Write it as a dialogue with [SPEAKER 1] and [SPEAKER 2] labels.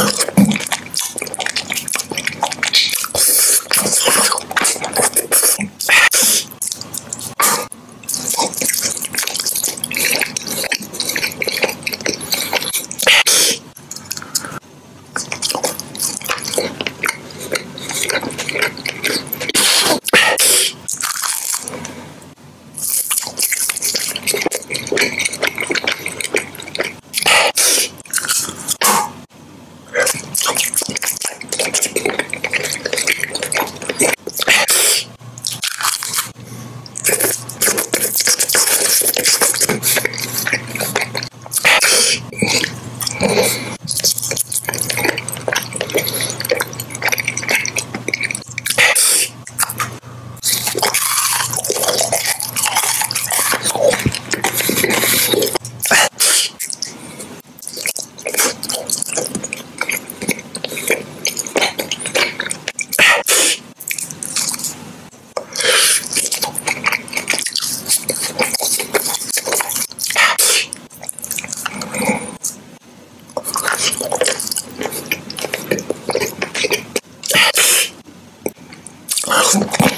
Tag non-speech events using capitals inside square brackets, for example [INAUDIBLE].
[SPEAKER 1] So.
[SPEAKER 2] Oh, [LAUGHS]